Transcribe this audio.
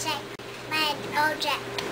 check my old.